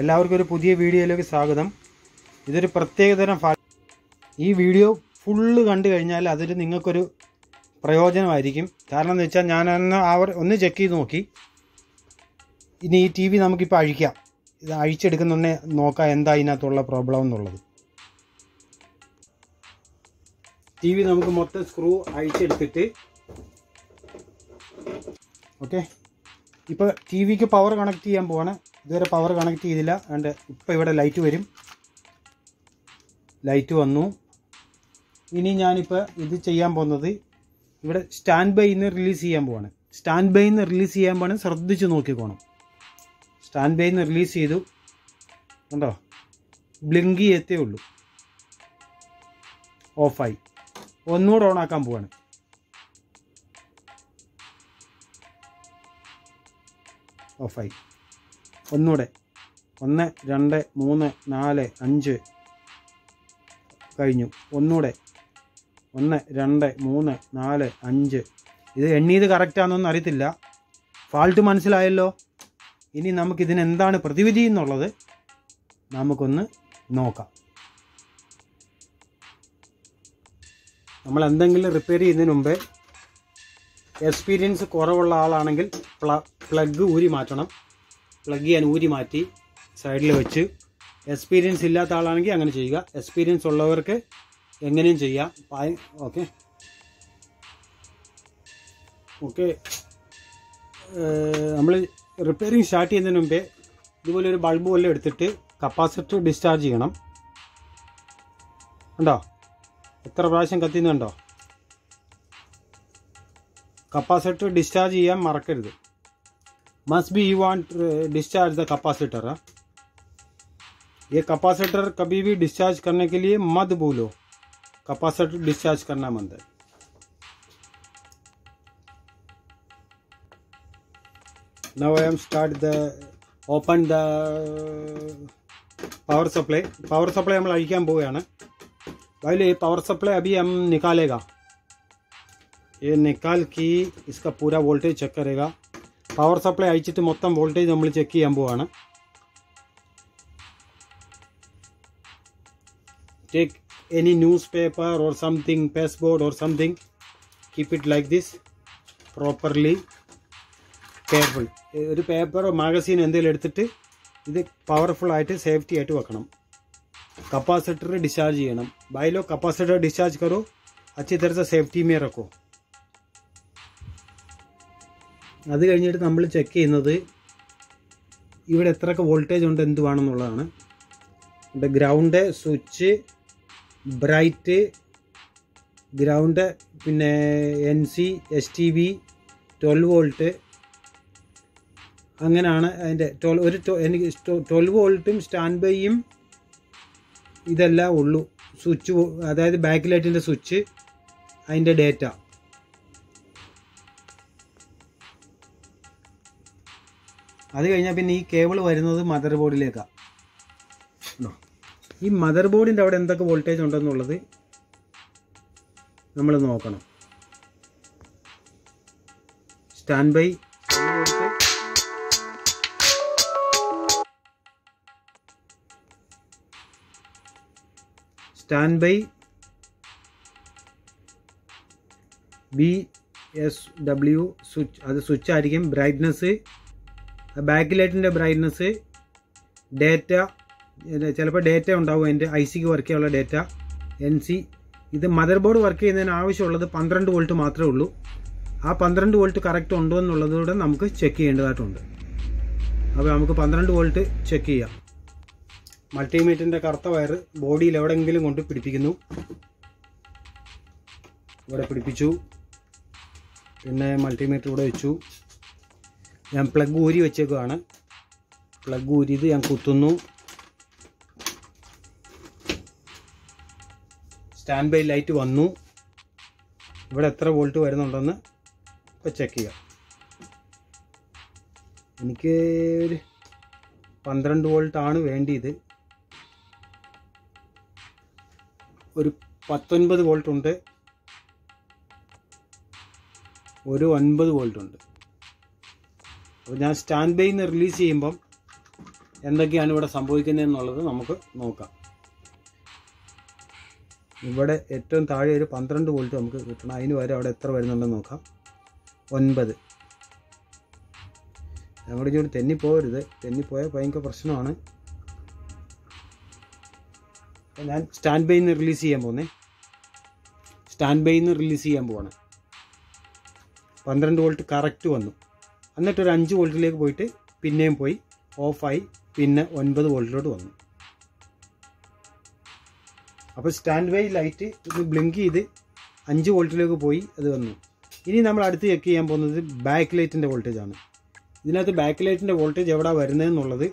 എല്ലാവർക്കും ഒരു പുതിയ വീഡിയോയിലേക്ക് സ്വാഗതം. ഇതൊരു പ്രത്യേകതരം ഫാ ഈ വീഡിയോ ഫുള്ള് കണ്ടു കഴിഞ്ഞാൽ അതൊരു നിങ്ങൾക്കൊരു പ്രയോജനമായിരിക്കും. കാരണം എന്ന് വെച്ചാൽ ഞാൻ അവർ ഒന്ന് ചെക്ക് ചെയ്ത് നോക്കി. ഇനി ഈ ടി വി നമുക്കിപ്പോൾ അഴിക്കാം. ഇത് അഴിച്ചെടുക്കുന്നൊന്നെ നോക്കാം എന്താ ഇതിനകത്തുള്ള പ്രോബ്ലം എന്നുള്ളത്. ടി വി നമുക്ക് മൊത്തം സ്ക്രൂ അഴിച്ചെടുത്തിട്ട് ഓക്കെ ഇപ്പോൾ ടി വിക്ക് പവർ കണക്ട് ചെയ്യാൻ പോവാണ്. ഇതുവരെ പവർ കണക്ട് ചെയ്തില്ല. അതുകൊണ്ട് ഇപ്പോൾ ഇവിടെ ലൈറ്റ് വരും. ലൈറ്റ് വന്നു. ഇനി ഞാനിപ്പോൾ ഇത് ചെയ്യാൻ പോകുന്നത് ഇവിടെ സ്റ്റാൻഡ് ബൈന്ന് റിലീസ് ചെയ്യാൻ പോവാണ്. സ്റ്റാൻഡ് ബൈന്ന് റിലീസ് ചെയ്യാൻ പോകണം ശ്രദ്ധിച്ച് നോക്കിക്കോണം. സ്റ്റാൻഡ് ബൈന്ന് റിലീസ് ചെയ്തു. കണ്ടോ? ബ്ലിങ്ക് ചെയ്യത്തേ ഉള്ളൂ. ഓഫായി ഒന്നുകൂടെ ഓണാക്കാൻ പോവാണ്. ഓഫായി ഒന്നുകൂടെ ഒന്ന് രണ്ട് മൂന്ന് നാല് അഞ്ച്. കഴിഞ്ഞു. ഒന്നുകൂടെ ഒന്ന് രണ്ട് മൂന്ന് നാല് അഞ്ച്. ഇത് എണ്ണീത് കറക്റ്റാണെന്നൊന്നും അറിയത്തില്ല. ഫാൾട്ട് മനസ്സിലായല്ലോ. ഇനി നമുക്കിതിന് എന്താണ് പ്രതിവിധി എന്നുള്ളത് നമുക്കൊന്ന് നോക്കാം. നമ്മൾ എന്തെങ്കിലും റിപ്പയർ ചെയ്യുന്നതിന് മുമ്പേ എക്സ്പീരിയൻസ് കുറവുള്ള ആളാണെങ്കിൽ പ്ല പ്ലഗ് ഊരി മാറ്റണം. പ്ലഗ് ചെയ്യാൻ ഊരി മാറ്റി സൈഡിൽ വെച്ച്. എക്സ്പീരിയൻസ് ഇല്ലാത്ത ആളാണെങ്കിൽ അങ്ങനെ ചെയ്യുക. എക്സ്പീരിയൻസ് ഉള്ളവർക്ക് എങ്ങനെയും ചെയ്യാം. ഓക്കെ ഓക്കെ നമ്മൾ റിപ്പയറിങ് സ്റ്റാർട്ട് ചെയ്യുന്നതിന് മുമ്പേ ഇതുപോലെ ഒരു ബൾബ് പോലെ എടുത്തിട്ട് കപ്പാസിറ്റർ ഡിസ്ചാർജ് ചെയ്യണം. ഉണ്ടോ എത്ര പ്രാവശ്യം കത്തിന്നുണ്ടോ കപ്പാസിറ്റർ ഡിസ്ചാർജ് ചെയ്യാൻ മറക്കരുത്. must be you want discharge the capacitor ये कैपेसिटर कभी भी डिस्चार्ज करने के लिए मत भूलो कैपेसिटर डिस्चार्ज करना मंद है now i am start the open the power supply power supply നമ്മൾ അഴിക്കാൻ പോവുകയാണ് അതിൽ पावर सप्लाई अभी हम निकालेगा ये निकाल की इसका पूरा वोल्टेज चेक करेगा പവർ സപ്ലൈ അയച്ചിട്ട് മൊത്തം വോൾട്ടേജ് നമ്മൾ ചെക്ക് ചെയ്യാൻ പോവാണ് take any newspaper or something paste board or something keep it like this properly careful ഒരു പേപ്പറോ മാഗസീൻ എന്തെങ്കിലും എടുത്തിട്ട് ഇത് പവർഫുൾ ആയിട്ട് സേഫ്റ്റി ആയിട്ട് വെക്കണം കപ്പാസിറ്റർ ഡിസ്ചാർജ് ചെയ്യണം ബായിലോ കപ്പാസിറ്റർ ഡിസ്ചാർജ് കറോ अच्छी तरह से सेफ्टी में रखो അത് കഴിഞ്ഞിട്ട് നമ്മൾ ചെക്ക് ചെയ്യുന്നത് ഇവിടെ എത്രയൊക്കെ വോൾട്ടേജ് ഉണ്ട് എന്തുവാണെന്നുള്ളതാണ്. ഇവിടെ ഗ്രൗണ്ട് സ്വിച്ച് ബ്രൈറ്റ് ഗ്രൗണ്ട് പിന്നെ N C S T V twelve volt അങ്ങനെയാണ് അതിന്റെ ട്വൽ ഒരു എനിക്ക് ട്വൽവ് വോൾട്ടും സ്റ്റാൻഡ് ബൈയും ഇതെല്ലാം ഉള്ളൂ. സ്വിച്ച് അതായത് ബാക്ക് ലൈറ്റിന്റെ സ്വിച്ച് അതിന്റെ ഡേറ്റ അത് കഴിഞ്ഞാൽ പിന്നെ ഈ കേബിൾ വരുന്നത് മദർ ബോർഡിലേക്കാണ് ഈ മദർ ബോർഡിന്റെ അവിടെ എന്തൊക്കെ വോൾട്ടേജ് ഉണ്ടെന്നുള്ളത് നമ്മൾ നോക്കണം. Stand by stand by B S W switch അത് സ്വിച്ച് ആയിരിക്കും. ബ്രൈറ്റ്നസ് ബാക്ക് ലൈറ്റിന്റെ ബ്രൈറ്റ്നസ് ഡേറ്റ ചിലപ്പോൾ ഡേറ്റ ഉണ്ടാവും. എന്റെ ഐ സിക്ക് വർക്ക് ചെയ്യാനുള്ള ഡേറ്റ എൻ സി ഇത് മദർ ബോർഡ് വർക്ക് ചെയ്യുന്നതിന് ആവശ്യമുള്ളത് പന്ത്രണ്ട് വോൾട്ട് മാത്രമേ ഉള്ളൂ. ആ പന്ത്രണ്ട് വോൾട്ട് കറക്റ്റ് ഉണ്ടോ എന്നുള്ളതുകൂടെ നമുക്ക് ചെക്ക് ചെയ്യേണ്ടതായിട്ടുണ്ട്. അപ്പോൾ നമുക്ക് പന്ത്രണ്ട് വോൾട്ട് ചെക്ക് ചെയ്യാം. മൾട്ടിമീറ്ററിന്റെ കറുത്ത വയർ ബോഡിയിൽ എവിടെയെങ്കിലും കൊണ്ട് പിടിപ്പിക്കുന്നു. ഇവിടെ പിടിപ്പിച്ചു. പിന്നെ മൾട്ടിമീറ്റർ ഇവിടെ വെച്ചു. ഞാൻ പ്ലഗ് ഊരി വെച്ചേക്കുവാണ്. പ്ലഗ് ഊരിയത് ഞാൻ കുത്തുന്നു. സ്റ്റാൻഡ് ബൈ ലൈറ്റ് വന്നു. ഇവിടെ എത്ര വോൾട്ട് വരുന്നുണ്ടെന്ന് ഇപ്പോൾ ചെക്ക് ചെയ്യാം. എനിക്ക് ഒരു പന്ത്രണ്ട് വോൾട്ട് ആണ് വേണ്ടിയത്. ഒരു പത്തൊൻപത് വോൾട്ടുണ്ട്. ഒരു ഒൻപത് വോൾട്ട് ഉണ്ട് അപ്പോൾ ഞാൻ സ്റ്റാൻഡ് ബൈന്ന് റിലീസ് ചെയ്യുമ്പം എന്തൊക്കെയാണ് ഇവിടെ സംഭവിക്കുന്നതെന്നുള്ളത് നമുക്ക് നോക്കാം. ഇവിടെ ഏറ്റവും താഴെ ഒരു പന്ത്രണ്ട് വോൾട്ട് നമുക്ക് കിട്ടണം. അതിന് വരെ അവിടെ എത്ര വരുന്നുണ്ടെന്ന് നോക്കാം. ഒൻപത്. ഞങ്ങളുടെ ഇങ്ങോട്ട് തെന്നിപ്പോകരുത് തെന്നിപ്പോയാൽ ഭയങ്കര പ്രശ്നമാണ്. ഞാൻ സ്റ്റാൻഡ് ബൈയിൽ നിന്ന് റിലീസ് ചെയ്യാൻ പോകുന്നേ സ്റ്റാൻഡ് ബൈയിൽ നിന്ന് റിലീസ് ചെയ്യാൻ പോവാണ്. പന്ത്രണ്ട് വോൾട്ട് കറക്റ്റ് വന്നു. എന്നിട്ട് ഒരു അഞ്ച് വോൾട്ടിലേക്ക് പോയിട്ട് പിന്നെയും പോയി ഓഫായി. പിന്നെ ഒൻപത് വോൾട്ടിലോട്ട് വന്നു. അപ്പോൾ സ്റ്റാൻഡ് വേ ലൈറ്റ് ഇത് ബ്ലിങ്ക് ചെയ്ത് അഞ്ച് വോൾട്ടിലേക്ക് പോയി അത് വന്നു. ഇനി നമ്മൾ അടുത്ത് ചെക്ക് ചെയ്യാൻ പോകുന്നത് ബാക്ക് ലൈറ്റിന്റെ വോൾട്ടേജ് ആണ്. ഇതിനകത്ത് ബാക്ക് ലൈറ്റിന്റെ വോൾട്ടേജ് എവിടെ വരുന്നതെന്നുള്ളത്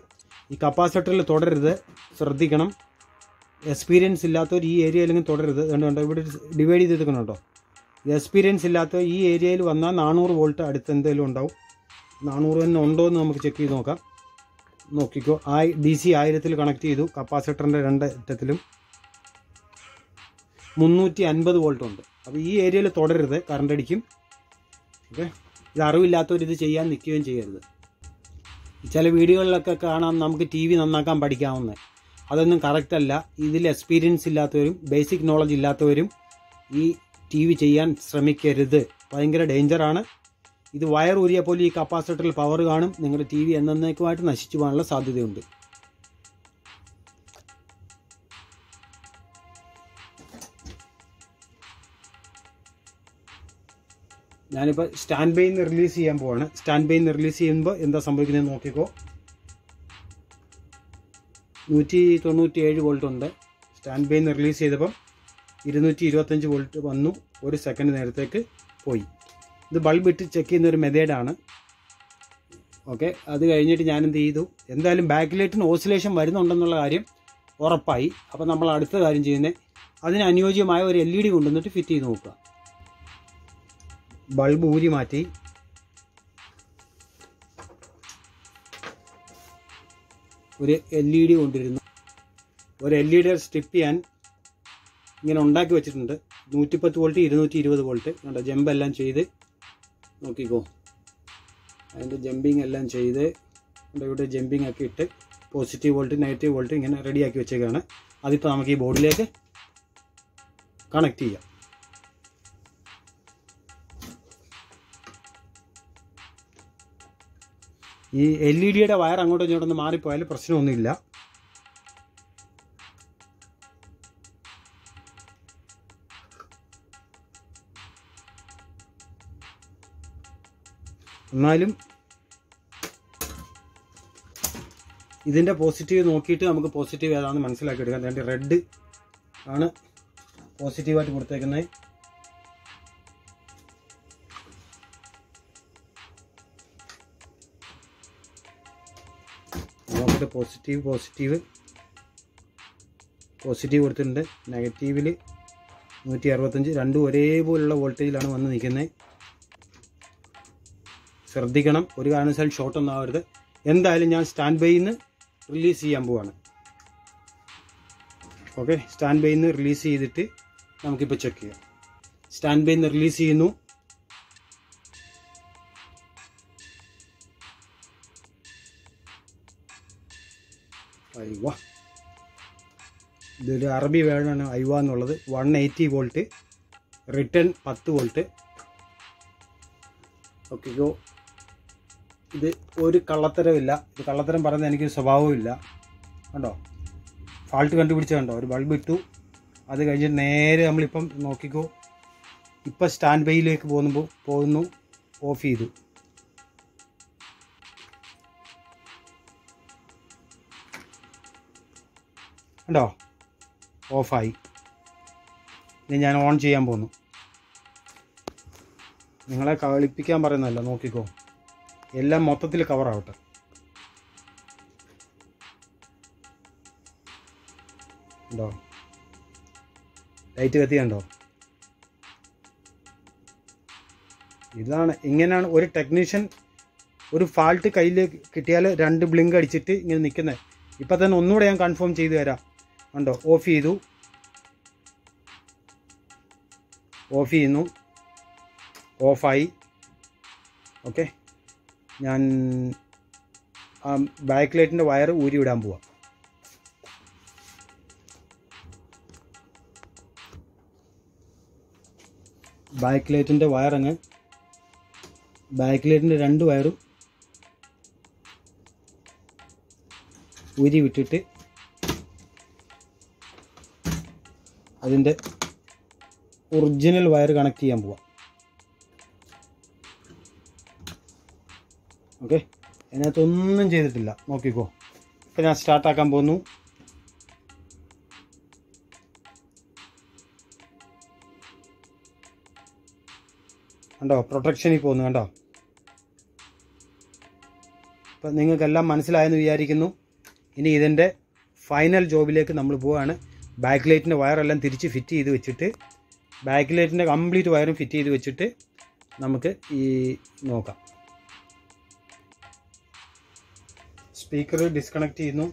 ഈ കപ്പാസിറ്ററിൽ തുടരരുത്. ശ്രദ്ധിക്കണം. എക്സ്പീരിയൻസ് ഇല്ലാത്തവർ ഈ ഏരിയയിലെങ്കിലും തുടരരുത്. കണ്ടോ കണ്ടോ ഇവിടെ ഡിവൈഡ് ചെയ്തെടുക്കണം കേട്ടോ. എക്സ്പീരിയൻസ് ഇല്ലാത്തവർ ഈ ഏരിയയിൽ വന്നാൽ നാനൂറ് വോൾട്ട് അടുത്ത് എന്തെങ്കിലും ഉണ്ടാവും. നാനൂറ് തന്നെ ഉണ്ടോ എന്ന് നമുക്ക് ചെക്ക് ചെയ്ത് നോക്കാം. നോക്കിക്കോ. ആയി ഡി സി ആയിരത്തിൽ കണക്ട് ചെയ്തു. കപ്പാസിറ്ററിന്റെ രണ്ട് അറ്റത്തിലും മുന്നൂറ്റി അൻപത് വോൾട്ട് ഉണ്ട്. അപ്പോൾ ഈ ഏരിയയിൽ തുടരരുത്. കറണ്ട് അടിക്കും. ഓക്കെ ഇത് അറിവില്ലാത്തവരിത് ചെയ്യാൻ നിൽക്കുകയും ചെയ്യരുത്. ചില വീഡിയോകളിലൊക്കെ കാണാം നമുക്ക് ടി വി നന്നാക്കാൻ പഠിക്കാവുന്നത് അതൊന്നും കറക്റ്റ് അല്ല. ഇതിൽ എക്സ്പീരിയൻസ് ഇല്ലാത്തവരും ബേസിക് നോളജ് ഇല്ലാത്തവരും ഈ ടി വി ചെയ്യാൻ ശ്രമിക്കരുത്. ഭയങ്കര ഡേഞ്ചറാണ് ഇത് വയർ ഊരിയ പോലെ ഈ കപ്പാസിറ്ററിൽ പവർ കാണും. നിങ്ങളുടെ ടി വി എന്നേക്കുമായിട്ട് നശിച്ചു പോകാനുള്ള സാധ്യതയുണ്ട്. ഞാനിപ്പോൾ സ്റ്റാൻഡ് ബൈയിൽ നിന്ന് റിലീസ് ചെയ്യാൻ പോവാണ്. സ്റ്റാൻഡ് ബൈയിൽ നിന്ന് റിലീസ് ചെയ്യുമ്പോൾ എന്താ സംഭവിക്കുന്നത് നോക്കിക്കോ. നൂറ്റി തൊണ്ണൂറ്റി ഏഴ് വോൾട്ട് ഉണ്ട്. സ്റ്റാൻഡ് ബൈയിൽ നിന്ന് റിലീസ് ചെയ്തപ്പം ഇരുന്നൂറ്റി ഇരുപത്തഞ്ച് വോൾട്ട് വന്നു. ഒരു സെക്കൻഡ് നേരത്തേക്ക് പോയി. ഇത് ബൾബ് ഇട്ട് ചെക്ക് ചെയ്യുന്ന ഒരു മെത്തേഡാണ് ഓക്കെ അത് കഴിഞ്ഞിട്ട് ഞാൻ എന്ത് ചെയ്തു? എന്തായാലും ബാക്ക് ലൈറ്റിന് ഓസിലേഷൻ വരുന്നുണ്ടെന്നുള്ള കാര്യം ഉറപ്പായി. അപ്പോൾ നമ്മൾ അടുത്ത കാര്യം ചെയ്യുന്നത് അതിന് അനുയോജ്യമായ ഒരു എൽ ഇ ഡി കൊണ്ടുവന്നിട്ട് ഫിറ്റ് ചെയ്ത് നോക്കുക. ബൾബ് ഊരി മാറ്റി. ഒരു എൽ ഇ ഡി കൊണ്ടിരുന്നു. ഒരു എൽ ഇ ഡി സ്ട്രിപ്പ് ചെയ്യാൻ ഇങ്ങനെ ഉണ്ടാക്കി വെച്ചിട്ടുണ്ട്. നൂറ്റിപ്പത്ത് വോൾട്ട് ഇരുന്നൂറ്റി ഇരുപത് വോൾട്ട് ജമ്പ് എല്ലാം ചെയ്ത് നോക്കിക്കോ. അതിന്റെ ജമ്പിങ് എല്ലാം ചെയ്ത് കണ്ടോ ഇവിടെ ജമ്പിങ് ഒക്കെ ഇട്ട് പോസിറ്റീവ് വോൾട്ട് നെഗറ്റീവ് വോൾട്ട് ഇങ്ങനെ റെഡിയാക്കി വെച്ചേക്കാണ്. അതിപ്പോൾ നമുക്ക് ഈ ബോർഡിലേക്ക് കണക്ട് ചെയ്യാം. ഈ എൽ ഇ ഡിയുടെ വയർ അങ്ങോട്ടും ഇങ്ങോട്ടൊന്ന് മാറിപ്പോയാൽ പ്രശ്നമൊന്നുമില്ല. എന്നാലും ഇതിന്റെ പോസിറ്റീവ് നോക്കിയിട്ട് നമുക്ക് പോസിറ്റീവ് ഏതാണെന്ന് മനസ്സിലാക്കി എടുക്കാം. അതിന്റെ റെഡ് ആണ് പോസിറ്റീവായിട്ട് കൊടുത്തേക്കുന്നത്. നോക്കിയിട്ട് പോസിറ്റീവ് പോസിറ്റീവ് പോസിറ്റീവ് കൊടുത്തിട്ടുണ്ട്. നെഗറ്റീവിൽ നൂറ്റി അറുപത്തഞ്ച് രണ്ടും ഒരേപോലുള്ള വോൾട്ടേജിലാണ് വന്ന് നിൽക്കുന്നത്. ശ്രദ്ധിക്കണം. ഒരു കാരണവശാലും ഷോർട്ട് ഒന്നും ആവരുത്. എന്തായാലും ഞാൻ സ്റ്റാൻഡ് ബൈയിൽ നിന്ന് റിലീസ് ചെയ്യാൻ പോവാണ്. ഓക്കെ സ്റ്റാൻഡ് ബൈയിൽ നിന്ന് റിലീസ് ചെയ്തിട്ട് നമുക്കിപ്പോൾ ചെക്ക് ചെയ്യാം. സ്റ്റാൻഡ് ബൈയിൽ നിന്ന് റിലീസ് ചെയ്യുന്നു. അയ്വ. ഇതൊരു അറബി വേർഡാണ് ഐവ എന്നുള്ളത്. വൺ എയ്റ്റി വോൾട്ട് റിട്ടേൺ പത്ത് വോൾട്ട് ഓക്കെയോ ഇത് ഒരു കള്ളത്തരമില്ല ഇത് കള്ളത്തരം പറയുന്ന എനിക്ക് സ്വഭാവമില്ല കണ്ടോ? ഫാൾട്ട് കണ്ടുപിടിച്ച കണ്ടോ? ഒരു ബൾബ് ഇട്ടു. അത് കഴിഞ്ഞ് നേരെ നമ്മളിപ്പം നോക്കിക്കോ. ഇപ്പം സ്റ്റാൻഡ് ബൈയിലേക്ക് പോകുമ്പോൾ പോകുന്നു. ഓഫ് ചെയ്തു. കണ്ടോ? ഓഫായി ഇനി ഞാൻ ഓൺ ചെയ്യാൻ പോന്നു നിങ്ങളെ കളിപ്പിക്കാൻ പറയുന്നതല്ല നോക്കിക്കോ. എല്ലാം മൊത്തത്തിൽ കവറാവട്ടെ ഉണ്ടോ? ലൈറ്റ് കത്തിയുണ്ടോ ഇതാണ് ഇങ്ങനെയാണ് ഒരു ടെക്നീഷ്യൻ ഒരു ഫാൾട്ട് കയ്യിൽ കിട്ടിയാൽ രണ്ട് ബ്ലിങ്ക് അടിച്ചിട്ട് ഇങ്ങനെ നിൽക്കുന്നത് ഇപ്പം തന്നെ ഒന്നുകൂടെ ഞാൻ കൺഫേം ചെയ്തു തരാം. ഉണ്ടോ ഓഫ് ചെയ്തു. ഓഫ് ചെയ്യുന്നു. ഓഫായി ഓക്കെ ഞാൻ ആ ബാക്ക് ലൈറ്റിന്റെ വയർ ഊരി വിടാൻ പോവാം. ബാക്ക് ലൈറ്റിന്റെ വയറങ്ങ് ബാക്ക് ലൈറ്റിന്റെ രണ്ട് വയറും ഊരി വിട്ടിട്ട് അതിന്റെ ഒറിജിനൽ വയർ കണക്ട് ചെയ്യാൻ പോവാം. ഓക്കെ? അതിനകത്തൊന്നും ചെയ്തിട്ടില്ല. നോക്കിക്കോ. ഇപ്പം ഞാൻ സ്റ്റാർട്ടാക്കാൻ പോകുന്നു. കണ്ടോ? പ്രൊട്ടക്ഷനിൽ പോകുന്നു കണ്ടോ? ഇപ്പം നിങ്ങൾക്കെല്ലാം മനസ്സിലായെന്ന് വിചാരിക്കുന്നു. ഇനി ഇതിന്റെ ഫൈനൽ ജോബിലേക്ക് നമ്മൾ പോവുകയാണ് ബാക്ക് ലൈറ്റിന്റെ വയറെല്ലാം തിരിച്ച് ഫിറ്റ് ചെയ്ത് വെച്ചിട്ട് ബാക്ക് ലൈറ്റിന്റെ കംപ്ലീറ്റ് വയറും ഫിറ്റ് ചെയ്ത് വെച്ചിട്ട് നമുക്ക് ഈ നോക്കാം. സ്പീക്കർ ഡിസ്കണക്ട് ചെയ്യുന്നു.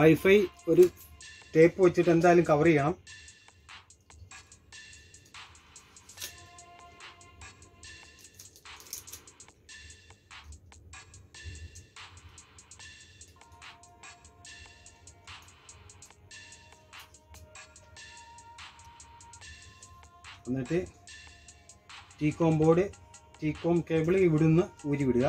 വൈഫൈ ഒരു ടേപ്പ് വെച്ചിട്ട് എന്തായാലും കവർ ചെയ്യണം. എന്നിട്ട് ടീകോം ബോർഡ് ടീകോം കേബിൾ ഇവിടുന്ന് ഊരി വിടുക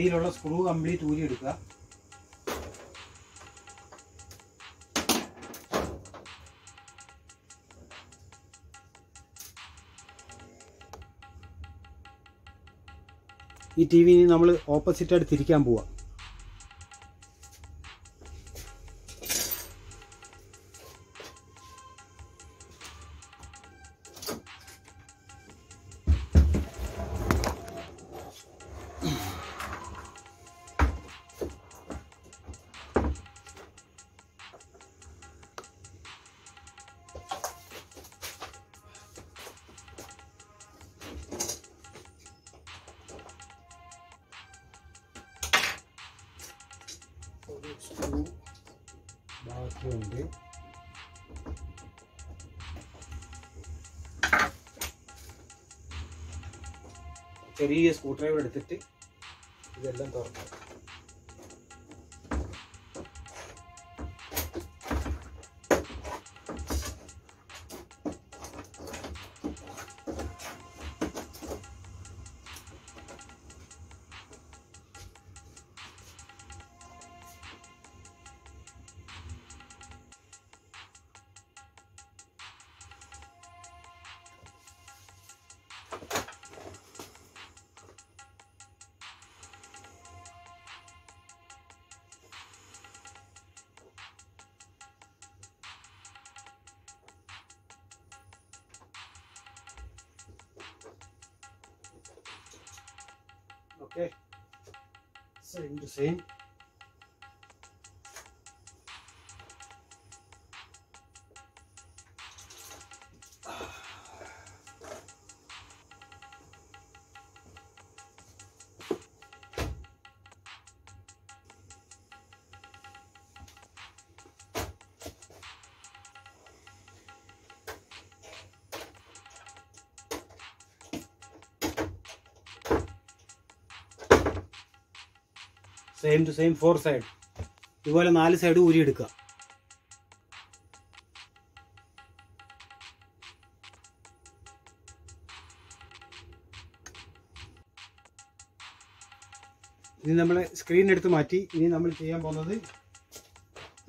അടിയിലുള്ള സ്ക്രൂ കംപ്ലീറ്റ് ഊരി എടുക്കുക. ഈ ടി വി നമ്മൾ ഓപ്പോസിറ്റ് ആയിട്ട് തിരിക്കാൻ പോവാം. ബാക്കിയുണ്ട് ചെറിയ സ്ക്രൂ ഡ്രൈവർ എടുത്തിട്ട് ഇതെല്ലാം തുറക്കാം. Okay. Same to same. Same to same four side ഇതുപോലെ നാല് സൈഡ് ഊരി എടുക്കുക. ഇനി നമ്മൾ സ്ക്രീൻ എടുത്ത് മാറ്റി. ഇനി നമ്മൾ ചെയ്യാൻ പോകുന്നത്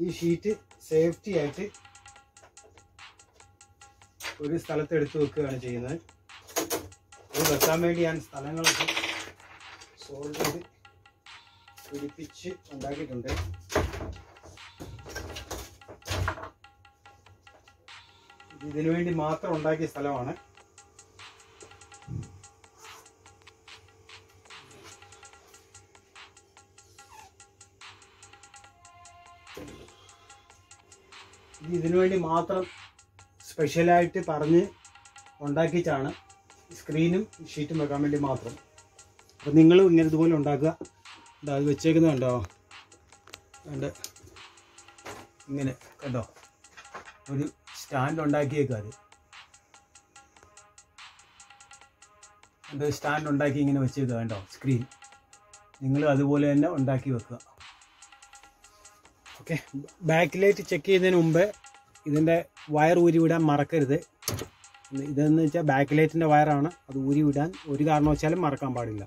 ഈ ഷീറ്റ് സേഫ്റ്റി ആയിട്ട് ഒരു സ്ഥലത്ത് എടുത്തു വെക്കുകയാണ് ചെയ്യുന്നത്. ഇത് വെക്കാൻ വേണ്ടി ഞാൻ സ്ഥലങ്ങളൊക്കെ സോൾവ് ചെയ്ത് പിടിപ്പിച്ച് ഉണ്ടാക്കിയിട്ടുണ്ട്. ഇതിനു വേണ്ടി മാത്രം ഉണ്ടാക്കിയ സ്ഥലമാണ്. ഇത് ഇതിനു വേണ്ടി മാത്രം സ്പെഷ്യലായിട്ട് പറഞ്ഞ് ഉണ്ടാക്കിയിട്ടാണ് സ്ക്രീനും ഷീറ്റും വെക്കാൻ വേണ്ടി മാത്രം. അപ്പം നിങ്ങളും ഇങ്ങനെ ഇതുപോലെ ഉണ്ടാക്കുക. ഇതാ അത് വെച്ചേക്കുന്നത് കണ്ടോ? അതിന്റെ ഇങ്ങനെ കണ്ടോ? ഒരു സ്റ്റാൻഡ് ഉണ്ടാക്കിയേക്കുക അത് സ്റ്റാൻഡ് ഉണ്ടാക്കി ഇങ്ങനെ വെച്ചേക്കുക കണ്ടോ? സ്ക്രീൻ നിങ്ങൾ അതുപോലെ തന്നെ ഉണ്ടാക്കി വെക്കുക. ഓക്കെ ബാക്ക് ലൈറ്റ് ചെക്ക് ചെയ്യുന്നതിന് മുമ്പ് ഇതിന്റെ വയർ ഊരി വിടാൻ മറക്കരുത്. ഇത് ഇതെന്ന് വെച്ചാൽ ബാക്ക് ലൈറ്റിന്റെ വയറാണ് അത് ഊരി വിടാൻ ഒരു കാരണവശാലും മറക്കാൻ പാടില്ല.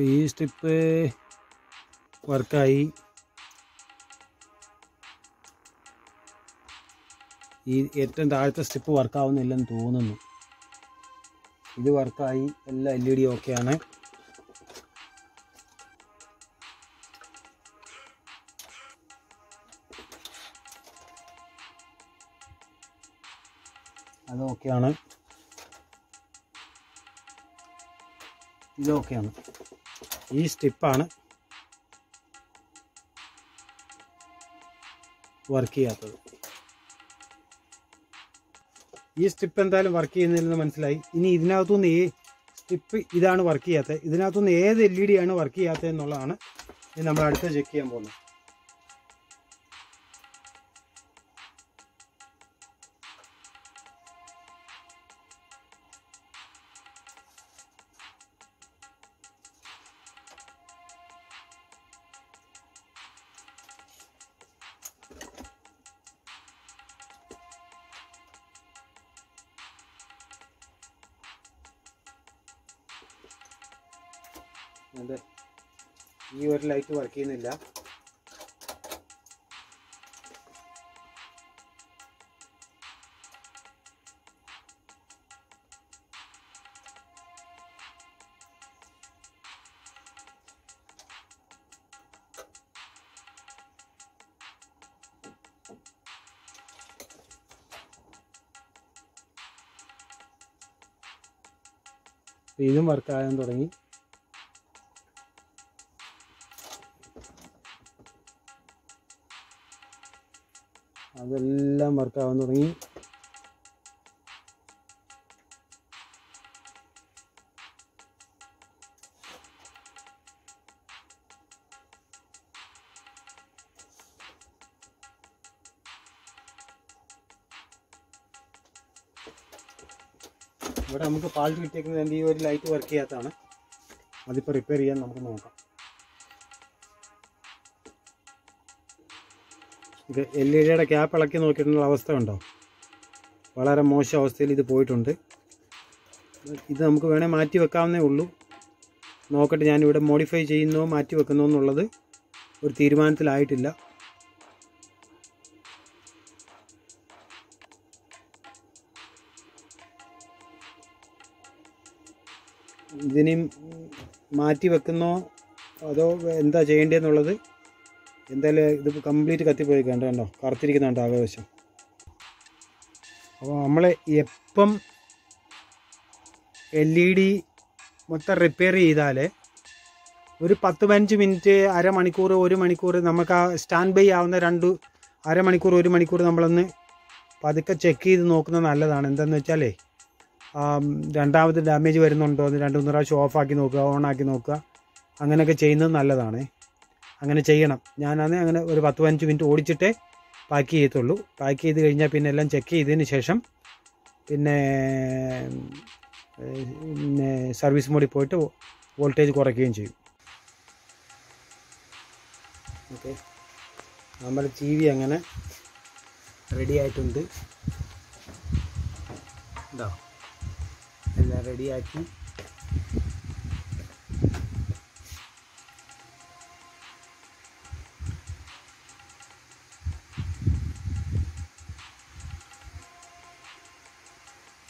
ഈ സ്ട്രിപ്പ് വർക്കായി. ഈ ഏറ്റവും താഴത്തെ സ്ട്രിപ്പ് വർക്കാവുന്നില്ലെന്ന് തോന്നുന്നു. ഇത് വർക്കായി. എല്ലാ എൽ ഇ ഡി ഓക്കെയാണ്. അത് ഓക്കെയാണ്. ഇത് ഓക്കെയാണ്. ഈ സ്റ്റിപ്പാണ് വർക്ക് ചെയ്യാത്തത്. ഈ സ്റ്റിപ്പ് എന്തായാലും വർക്ക് ചെയ്യുന്നില്ലെന്ന് മനസ്സിലായി. ഇനി ഇതിനകത്തുനിന്ന് ഈ സ്റ്റിപ്പ് ഇതാണ് വർക്ക് ചെയ്യാത്തത്. ഇതിനകത്തുനിന്ന് ഏത് എൽ ഇ ഡി ആണ് വർക്ക് ചെയ്യാത്തത് എന്നുള്ളതാണ് ഇനി നമ്മൾ അടുത്ത് ചെക്ക് ചെയ്യാൻ പോകുന്നത്. അത്. ഈ ഒരു ലൈറ്റ് വർക്ക് ചെയ്യുന്നില്ല. ഇതും വർക്ക് ആകാൻ തുടങ്ങി. അതെല്ലാം വർക്കാവാൻ തുടങ്ങി. ഇവിടെ നമുക്ക് പാൽ കിട്ടിയേക്കുന്നത് ഈ ഒരു ലൈറ്റ് വർക്ക് ചെയ്യാത്തതാണ്. അതിപ്പോൾ റിപ്പയർ ചെയ്യാൻ നമുക്ക് നോക്കാം. എൽ ഇ ഡിയുടെ ക്യാപ്പ് ഇളക്കി നോക്കിയിട്ടുള്ള അവസ്ഥ ഉണ്ടോ വളരെ മോശം അവസ്ഥയിൽ ഇത് പോയിട്ടുണ്ട്. ഇത് നമുക്ക് വേണേൽ മാറ്റി വെക്കാവുന്നേ ഉള്ളൂ. നോക്കട്ടെ ഞാനിവിടെ മോഡിഫൈ ചെയ്യുന്നോ മാറ്റി വെക്കുന്നോ എന്നുള്ളത് ഒരു തീരുമാനത്തിലായിട്ടില്ല. ഇതിനെയും മാറ്റി വെക്കുന്നോ അതോ എന്താ ചെയ്യേണ്ടതെന്നുള്ളത് എന്തായാലും ഇത് കംപ്ലീറ്റ് കത്തിപ്പോയി കണ്ടോ? കണ്ടോ കറുത്തിരിക്കുന്നുണ്ട് ആകാശം അപ്പോൾ നമ്മൾ എപ്പം എൽ ഇ ഡി മൊത്തം റിപ്പയർ ചെയ്താൽ ഒരു പത്ത് പതിനഞ്ച് മിനിറ്റ് അരമണിക്കൂർ ഒരു മണിക്കൂർ നമുക്ക് ആ സ്റ്റാൻഡ് ബൈ ആവുന്ന രണ്ട് അരമണിക്കൂർ ഒരു മണിക്കൂർ നമ്മളൊന്ന് പതുക്കെ ചെക്ക് ചെയ്ത് നോക്കുന്നത് നല്ലതാണ്. എന്താണെന്ന് വെച്ചാലേ രണ്ടാമത് ഡാമേജ് വരുന്നുണ്ടോ എന്ന് രണ്ട് മൂന്ന് പ്രാവശ്യം ഓഫാക്കി നോക്കുക ഓൺ ആക്കി നോക്കുക അങ്ങനെയൊക്കെ ചെയ്യുന്നത് നല്ലതാണ്. അങ്ങനെ ചെയ്യണം. ഞാനാണ് അങ്ങനെ ഒരു പത്ത് പതിനഞ്ച് മിനിറ്റ് ഓടിച്ചിട്ടേ പാക്ക് ചെയ്യത്തുള്ളൂ. പാക്ക് ചെയ്ത് കഴിഞ്ഞാൽ പിന്നെ എല്ലാം ചെക്ക് ചെയ്തതിന് ശേഷം പിന്നെ സർവീസ് മോഡിൽ പോയിട്ട് വോൾട്ടേജ് കുറയ്ക്കുകയും ചെയ്യും. ഓക്കെ നമ്മുടെ ടി വി അങ്ങനെ റെഡി ആയിട്ടുണ്ട്. ഇതാ. എല്ലാം റെഡിയാക്കി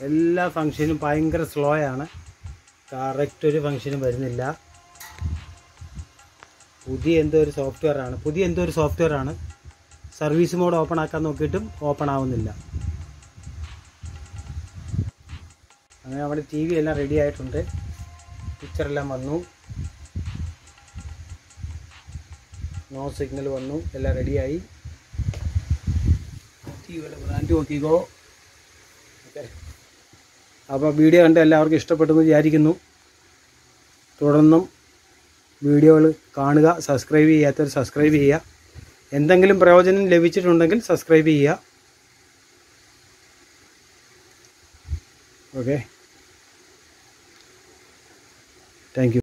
എല്ലാ ഫങ്ഷനും ഭയങ്കര സ്ലോ ആണ്. കറക്റ്റ് ഒരു ഫങ്ഷനും വരുന്നില്ല. പുതിയ എന്തോ ഒരു സോഫ്റ്റ്വെയർ ആണ്. പുതിയ എന്തോ ഒരു സോഫ്റ്റ്വെയർ ആണ്. സർവീസ് മോഡ് ഓപ്പൺ ആക്കാൻ നോക്കിയിട്ടും ഓപ്പൺ ആവുന്നില്ല. അങ്ങനെ നമ്മുടെ ടി വി എല്ലാം റെഡി ആയിട്ടുണ്ട്. പിക്ചറെല്ലാം വന്നു. നോ സിഗ്നൽ വന്നു. എല്ലാം റെഡിയായി ടി വിയുടെ ബ്രാൻഡ് നോക്കിക്കോ. അപ്പോൾ വീഡിയോ കണ്ട് എല്ലാവർക്കും ഇഷ്ടപ്പെട്ടെന്ന് വിചാരിക്കുന്നു. തുടർന്നും വീഡിയോകൾ കാണുക സബ്സ്ക്രൈബ് ചെയ്യാത്തവർ സബ്സ്ക്രൈബ് ചെയ്യുക. എന്തെങ്കിലും പ്രയോജനം ലഭിച്ചിട്ടുണ്ടെങ്കിൽ സബ്സ്ക്രൈബ് ചെയ്യുക. Okay thank